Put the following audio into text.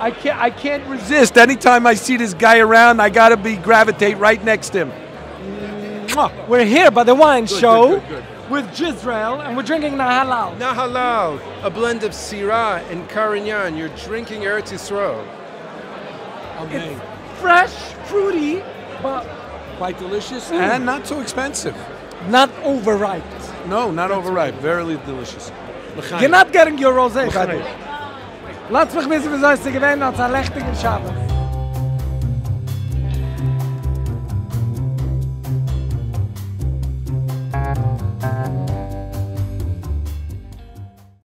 I can't I can't resist. Anytime I see this guy around, I gotta be gravitate right next to him. Mwah. We're here by the wine Good, show good, good, with Jezreel, and we're drinking Nahalal. Nahalal, a blend of Syrah and Carignan. You're drinking Eretz Yisrael. Okay. Fresh, fruity, but Quite delicious Mm. and not so expensive. not overripe. No, not overripe. Very delicious. You're not getting your rosé, buddy. Lass mich wissen, wie soll es dir gewinnen, als ein lechtiger Schabbat.